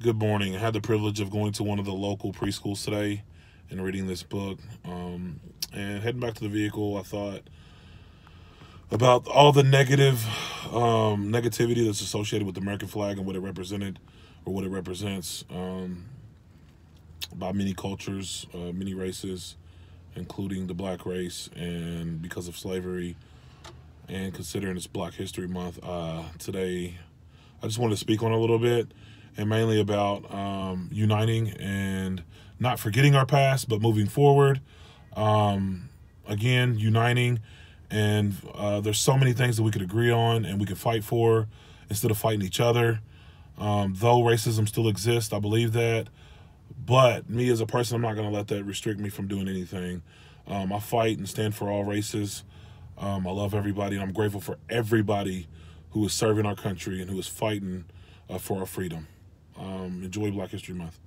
Good morning. I had the privilege of going to one of the local preschools today and reading this book. Um, and heading back to the vehicle, I thought about all the negative um, negativity that's associated with the American flag and what it represented or what it represents um, by many cultures, uh, many races, including the black race. And because of slavery and considering it's Black History Month, uh, today I just wanted to speak on a little bit and mainly about um, uniting and not forgetting our past, but moving forward. Um, again, uniting, and uh, there's so many things that we could agree on and we could fight for instead of fighting each other. Um, though racism still exists, I believe that. But me as a person, I'm not going to let that restrict me from doing anything. Um, I fight and stand for all races. Um, I love everybody, and I'm grateful for everybody who is serving our country and who is fighting uh, for our freedom. Um, enjoy Black History Month.